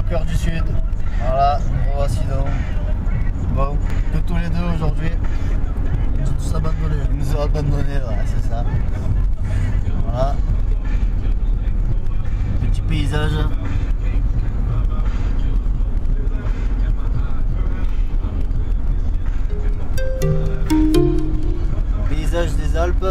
du Sud. Voilà, nous voici. Bon, que tous les deux aujourd'hui. Ils ont tous abandonné. Ils nous ont abandonnés, voilà, c'est ça. Voilà. Petit paysage. Paysage des Alpes.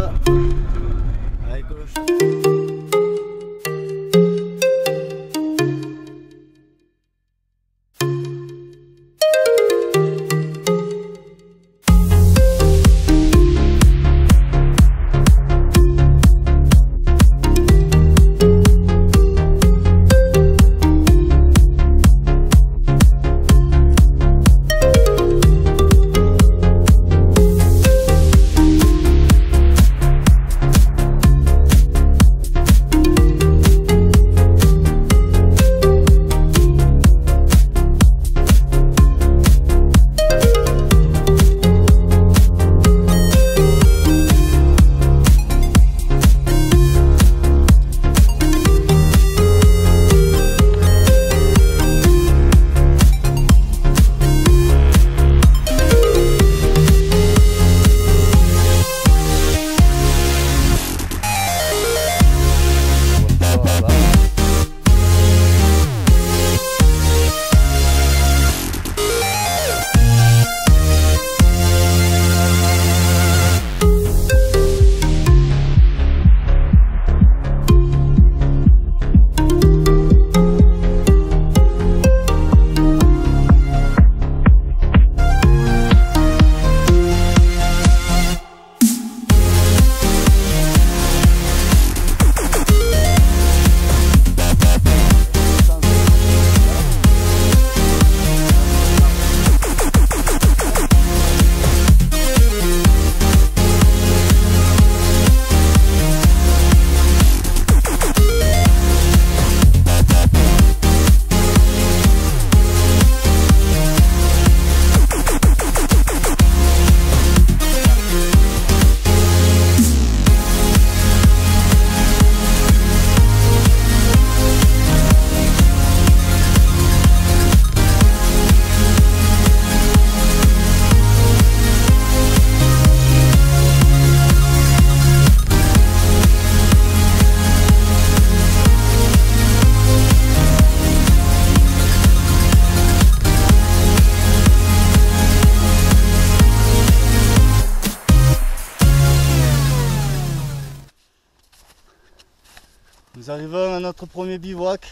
Nous arrivons à notre premier bivouac.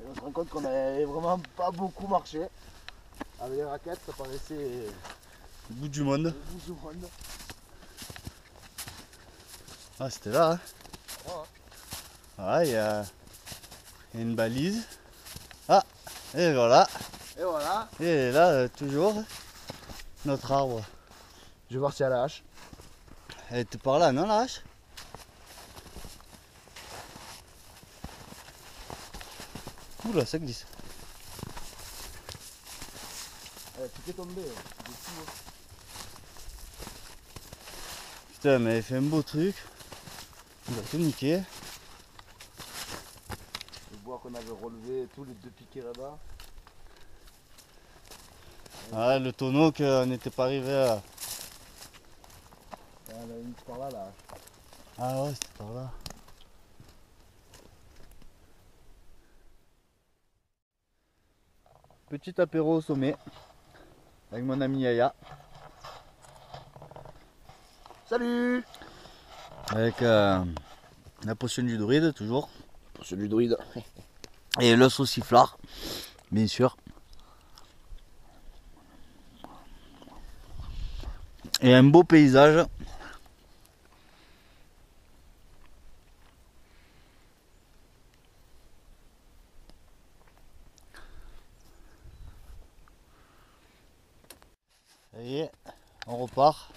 Et on se rend compte qu'on avait vraiment pas beaucoup marché. Avec les raquettes, ça paraissait Au bout du monde. le bout du monde. Ah, c'était là. Hein. Ouais. Voilà, il y a il y a une balise. Ah, et voilà. Et voilà, Et là, euh, toujours, notre arbre. je vais voir si elle a la hache. Elle était par là, non, la hache? Oula, ça glisse. Elle tout est tombé. Putain, mais elle fait un beau truc. Il a tout niqué. Le bois qu'on avait relevé, tous les deux piquets là-bas. Ah, le tonneau qu'on n'était pas arrivé à. Une par là, hache. Ah ouais, c'était par là. Petit apéro au sommet avec mon ami Yaya. Salut Avec euh, la potion du druide, toujours. Celui du druide. Et le sauciflard, bien sûr. Et un beau paysage. Ça y est, on repart.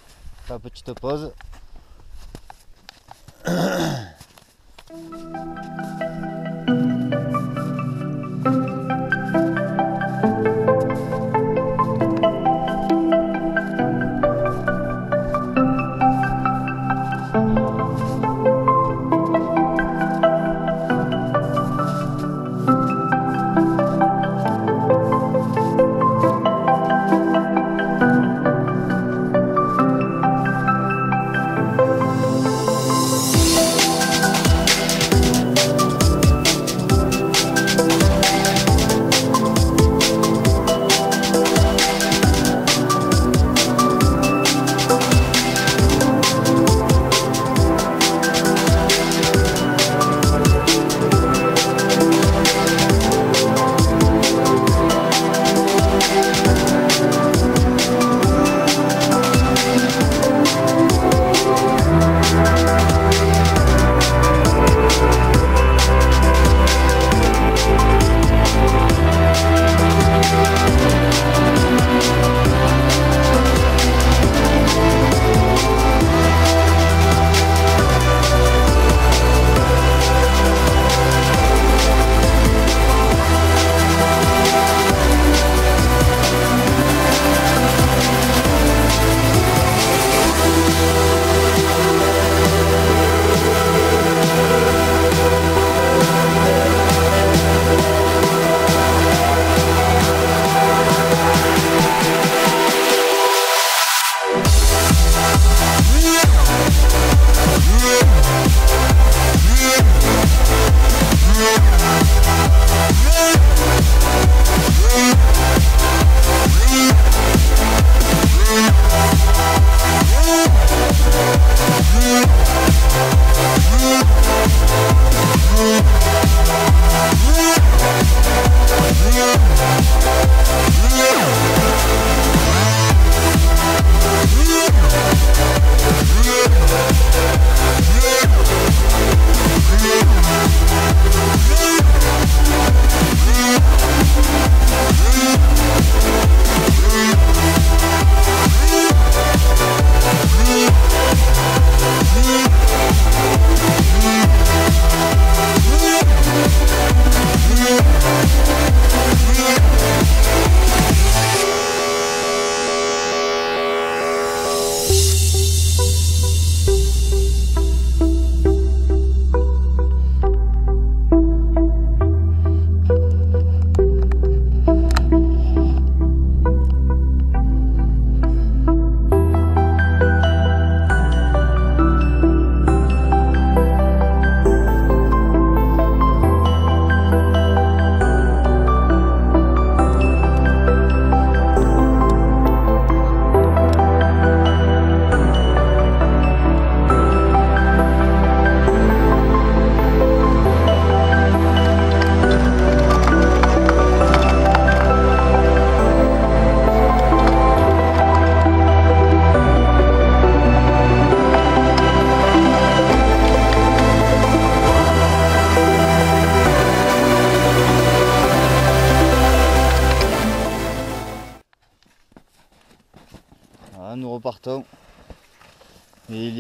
On fait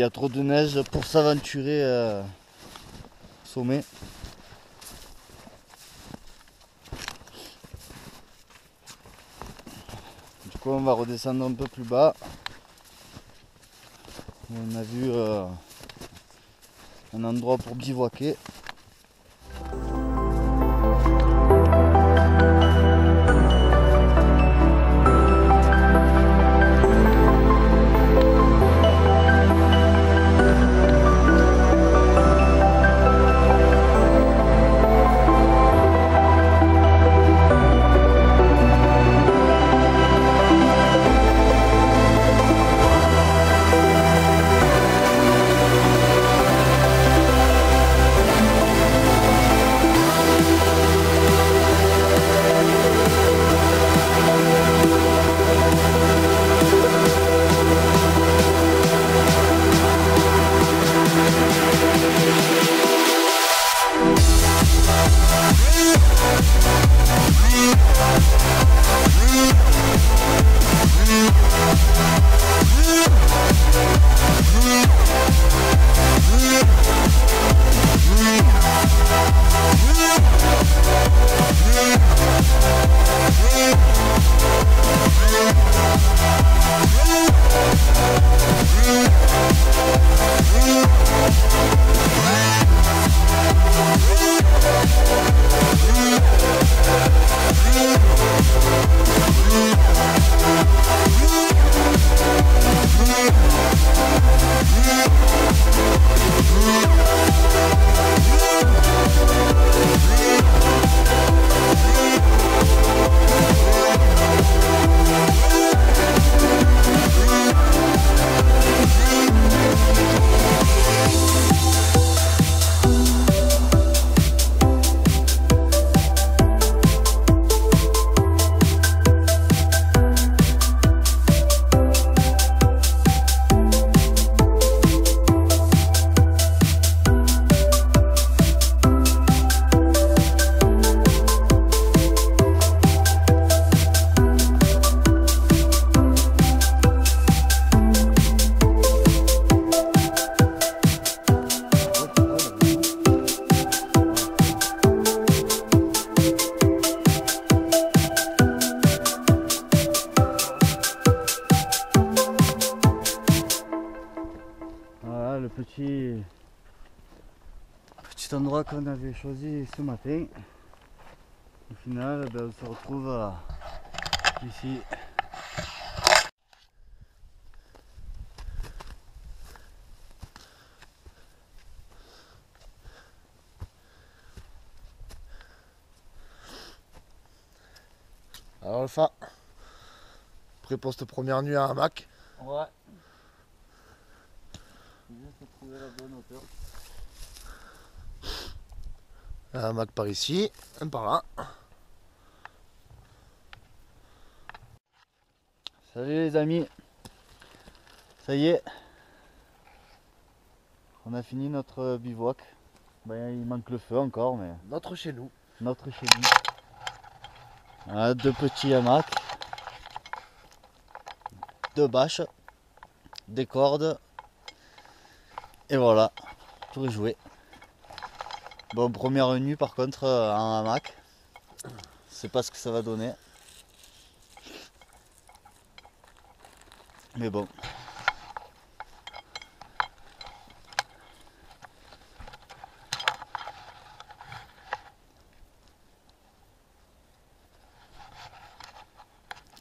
y a trop de neige pour s'aventurer euh, au sommet. Du coup on va redescendre un peu plus bas. On a vu euh, un endroit pour bivouaquer. Qu'on avait choisi ce matin. Au final, ben, on se retrouve euh, ici. Alors Alpha, pré-poste première nuit à hamac. Ouais. Juste trouver la bonne hauteur. Un hamac par ici, un par là. Salut les amis. Ça y est. On a fini notre bivouac. Ben, il manque le feu encore, mais Notre chez nous. notre chez nous. Deux petits hamacs. Deux bâches. Des cordes. Et voilà. Tout est joué. Bon, première nuit par contre euh, en hamac. C'est pas ce que ça va donner. Mais bon.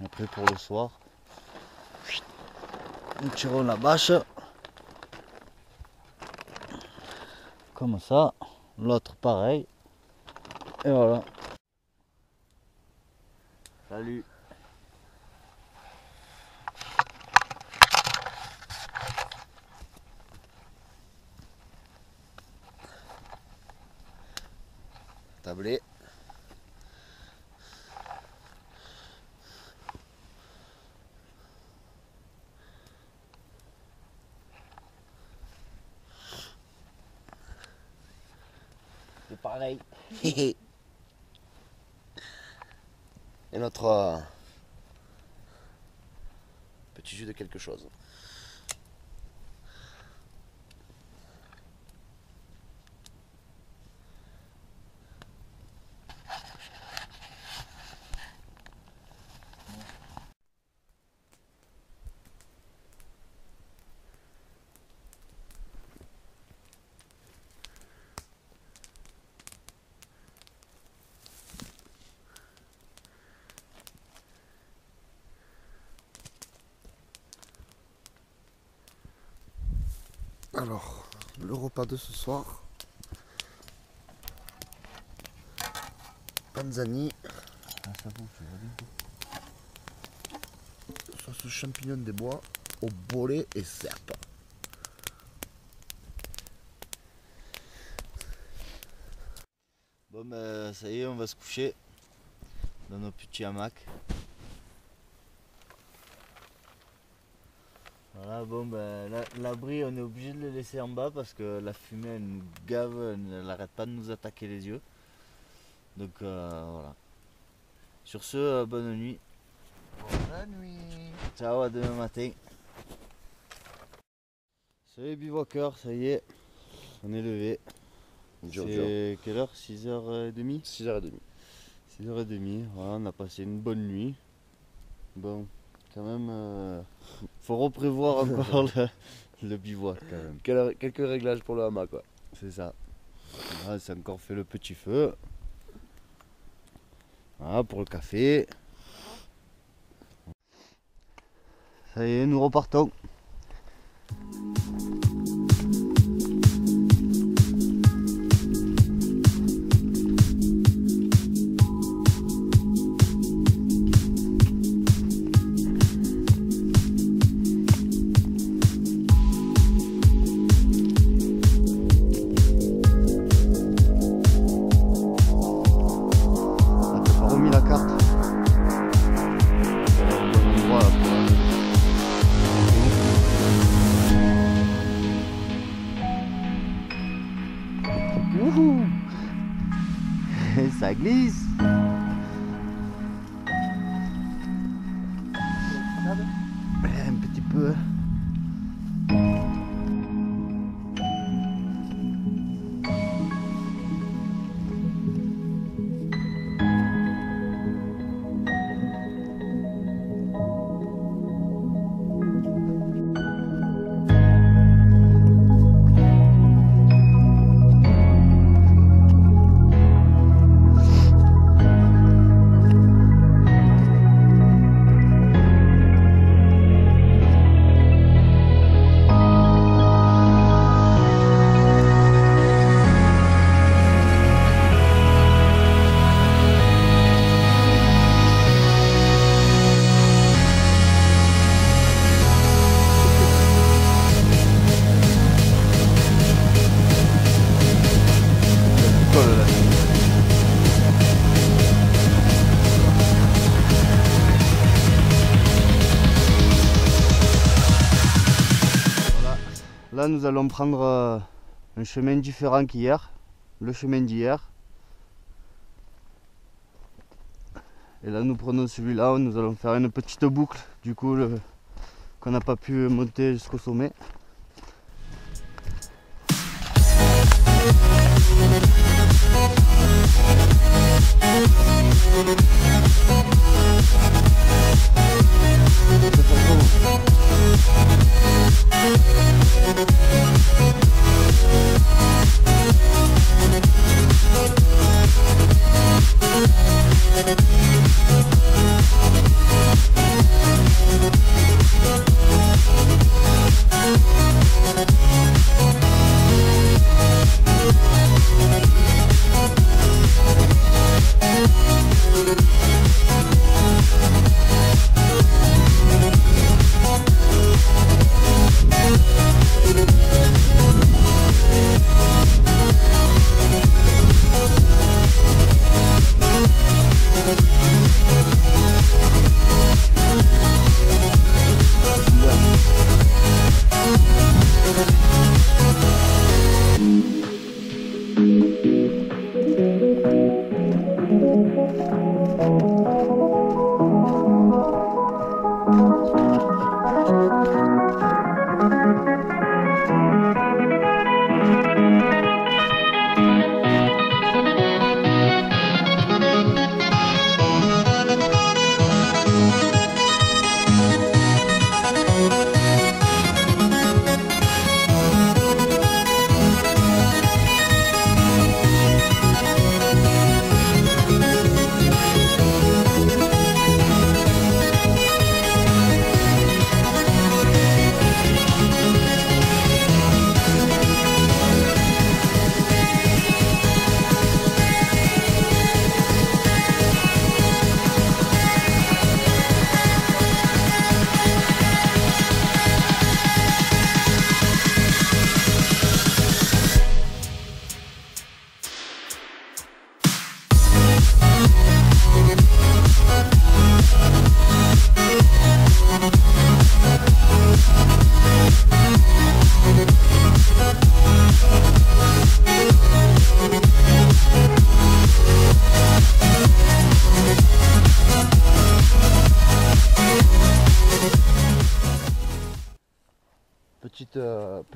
Après pour le soir, nous tirons la bâche. Comme ça. L'autre pareil. Et voilà. Salut. Tablé. C'est pareil. Et notre euh, petit jus de quelque chose. Alors, le repas de ce soir. Panzani. Ah, ça tu Sauce champignon des bois au bolet et serpe. Bon ben ça y est, on va se coucher dans nos petits hamacs. Voilà, bon ben la- l'abri on est obligé de le laisser en bas parce que la fumée elle nous gave, elle n'arrête pas de nous attaquer les yeux. Donc euh, voilà. Sur ce, euh, bonne nuit. Bonne nuit. Ciao, à demain matin. Salut bivouaqueurs, ça y est, on est levé. C'est quelle heure? 6h30 6h30. 6h30, voilà, on a passé une bonne nuit. Bon, quand même, euh, faut reprévoir encore le, le bivouac quand même. Quelques réglages pour le hamac quoi. C'est ça. Là, c'est encore fait le petit feu. Voilà pour le café. Ça y est, nous repartons. Là, nous allons prendre euh, un chemin différent qu'hier, le chemin d'hier. Et là, nous prenons celui-là, nous allons faire une petite boucle, du coup, qu'on n'a pas pu monter jusqu'au sommet.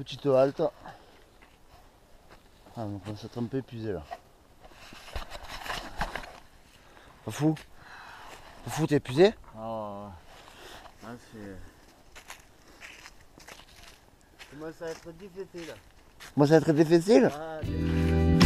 Petite halte. Ah, on commence à être un peu épuisé là. Pas fou Pas fou, t'es épuisé Ah, c'est. Ça commence à être difficile. Moi, ça va être difficile Ah, difficile.